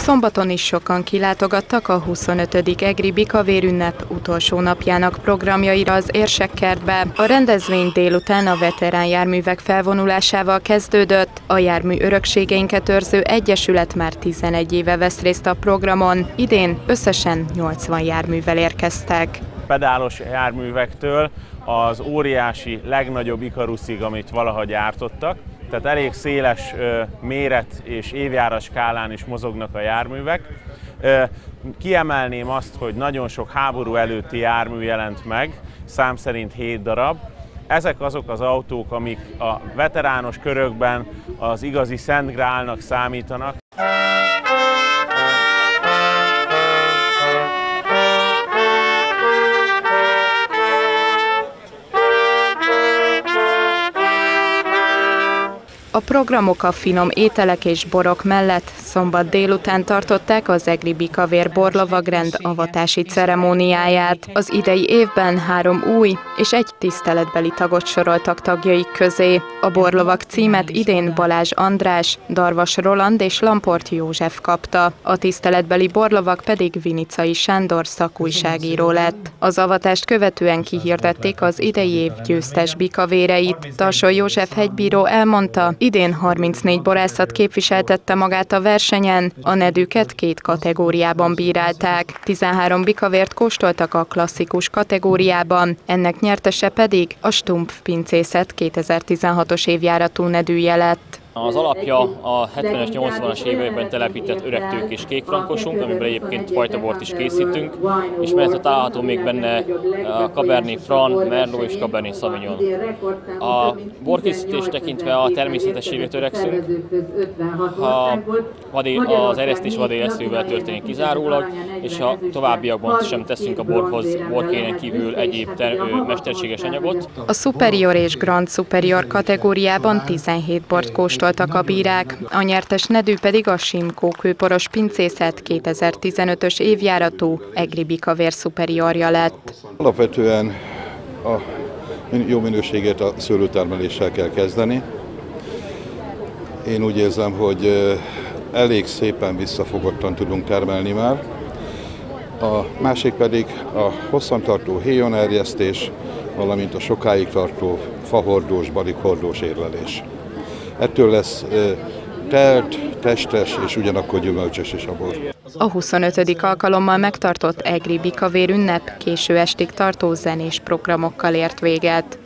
Szombaton is sokan kilátogattak a 25. Egri Bikavér ünnep utolsó napjának programjaira az Érsekkertbe. A rendezvény délután a veterán járművek felvonulásával kezdődött. A jármű örökségeinket őrző egyesület már 11 éve vesz részt a programon. Idén összesen 80 járművel érkeztek. Pedálos járművektől az óriási, legnagyobb ikaruszig, amit valaha gyártottak, tehát elég széles méret és évjáras skálán is mozognak a járművek. Kiemelném azt, hogy nagyon sok háború előtti jármű jelent meg, szám szerint 7 darab. Ezek azok az autók, amik a veterános körökben az igazi Szent Grálnak számítanak. A programok a finom ételek és borok mellett szombat délután tartották az Egri Bikavér borlovagrend avatási ceremóniáját. Az idei évben három új és egy tiszteletbeli tagot soroltak tagjaik közé. A borlovak címet idén Balázs András, Darvas Roland és Lamport József kapta. A tiszteletbeli borlovak pedig Vinicai Sándor szakújságíró lett. Az avatást követően kihirdették az idei év győztes bikavéreit. Tarsó József hegybíró elmondta, Idén 34 borászat képviseltette magát a versenyen, a nedűket két kategóriában bírálták. 13 bikavért kóstoltak a klasszikus kategóriában, ennek nyertese pedig a Stumpf pincészet 2016-os évjáratú nedűje lett. Az alapja a 70-es, 80-as években telepített öregtők és kékfrankosunk, amiben egyébként fajtabort is készítünk, és mellett található még benne a Cabernet Franc, Merlot és Cabernet Sauvignon. A borkészítés tekintve a természetességre törekszünk, ha vadé, az eresztés vadélesztővel történik kizárólag, és a továbbiakban sem teszünk a borhoz borkénen kívül egyéb ter, mesterséges anyagot. A Superior és Grand Superior kategóriában 17 bort kóstol kóstoltak a bírák, a nyertes nedű pedig a Simkó kőporos pincészet 2015-ös évjáratú Egri Bikavér szuperiorja lett. Alapvetően a jó minőséget a szőlőtermeléssel kell kezdeni. Én úgy érzem, hogy elég szépen visszafogottan tudunk termelni már. A másik pedig a hosszantartó héjonerjesztés, valamint a sokáig tartó fahordós, barikhordós érlelés. Ettől lesz telt, testes és ugyanakkor gyümölcsös is a bor. A 25. alkalommal megtartott Egri Bikavér ünnep késő estig tartó zenés programokkal ért véget.